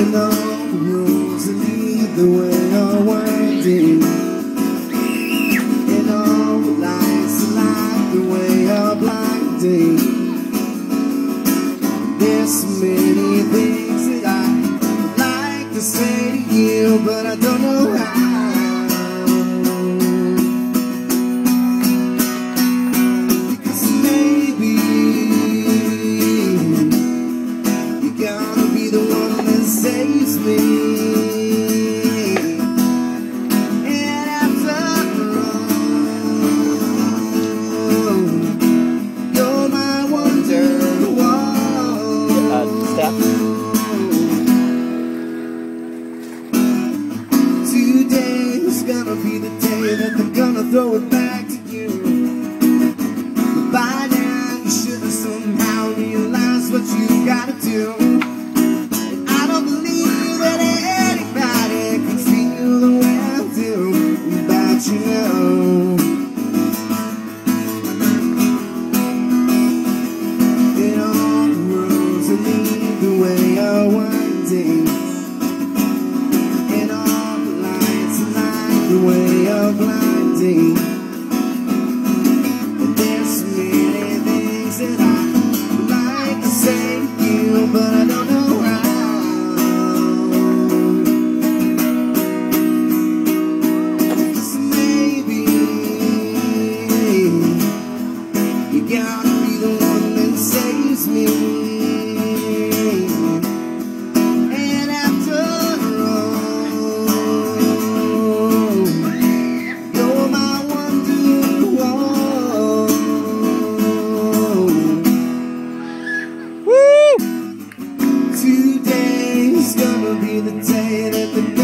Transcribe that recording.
And all the rules and lead the way are winding. And all the lights light the way are blinding. There's so many things that I would like to say to you, but I don't know how. Gonna be the day that gonna throw it back to you. By now, you should have somehow realized what you gotta do. Of blinding. gonna be the day that the